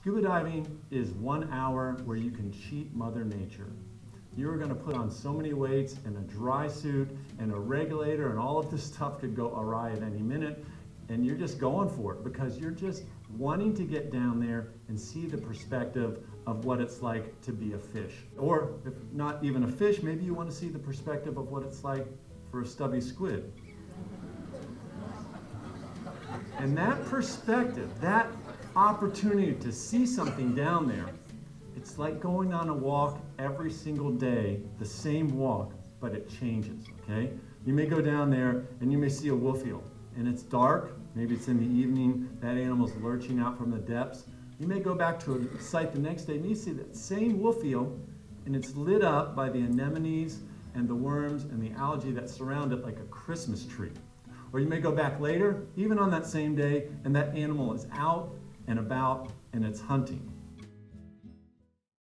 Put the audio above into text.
Scuba diving is one hour where you can cheat Mother Nature. You're going to put on so many weights and a dry suit and a regulator and all of this stuff could go awry at any minute and you're just going for it because you're just wanting to get down there and see the perspective of what it's like to be a fish. Or if not even a fish, maybe you want to see the perspective of what it's like for a stubby squid. And that perspective, that opportunity to see something down there, it's like going on a walk every single day, the same walk, but it changes, okay? You may go down there and you may see a wolf eel, and it's dark, maybe it's in the evening, that animal's lurching out from the depths. You may go back to a site the next day and you see that same wolf eel, and it's lit up by the anemones and the worms and the algae that surround it like a Christmas tree. Or you may go back later, even on that same day, and that animal is out and about and it's hunting.